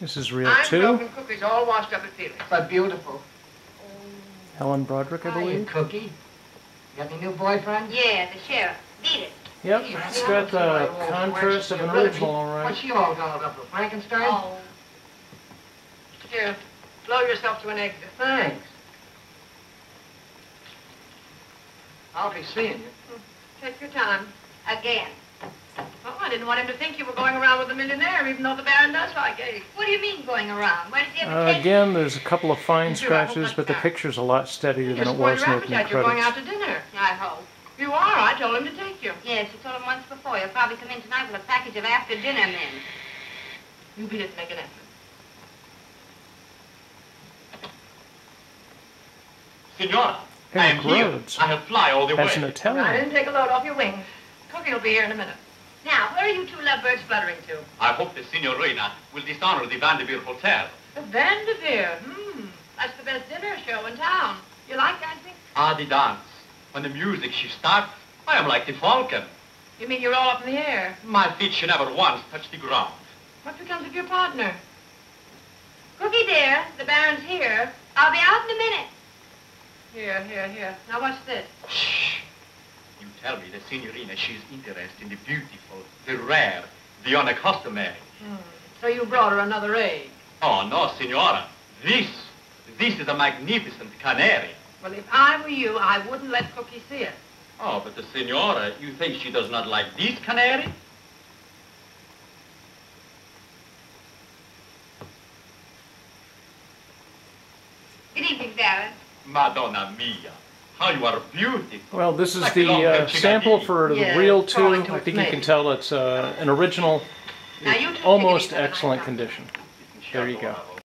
This is reel too. I'm too. broken cookies all washed up at Felix. But beautiful. Helen Broderick, I Hiya, believe. Cookie. You got any new boyfriend? Yeah, the sheriff. Beat it. Yep, it's got the contrast of an original, all right. What's she all dolled up for? Frankenstein? Oh. Here, blow yourself to an exit. Thanks. I'll be seeing you. Mm-hmm. Take your time. Again. I didn't want him to think you were going around with a millionaire, even though the Baron does like eggs. What do you mean going around? Where does he ever Uh, take again, there's a couple of fine Sure, scratches, but the that. picture's a lot steadier You than it spoiled was in your the opening appetite. You're going out to dinner. I hope. You are. I told him to take you. Yes, you told him once before. He'll probably come in tonight with a package of after-dinner men. You beat it. Make an effort. Signora, I Eric am here. Rhodes. I have fly all the As an way. I didn't take a load off your wings. Cookie will be here in a minute. Now, where are you two lovebirds fluttering to? I hope the Signorina will dishonor the Vanderbilt Hotel. The Vanderveer. Hmm. That's the best dinner show in town. You like dancing? Ah, the dance. When the music she starts, I am like the falcon. You mean you're all up in the air? My feet should never once touch the ground. What becomes of your partner? Cookie, dear, the Baron's here. I'll be out in a minute. Here, here, here. Now what's this? Shh. You tell me the Signorina she's interested in the beautiful, the rare, the unaccustomary. Hmm. So you brought her another egg. Oh, no, Signora. This, this is a magnificent canary. Well, if I were you, I wouldn't let Cookie see it. Oh, but the Signora, you think she does not like this canary? Good evening, Baron. Madonna mia, how you are beautiful. Well, this is Like the uh, sample for Yeah, the real it's two. I think you can tell it's uh, an original, Now you two take it almost excellent condition. There you go. Bravo.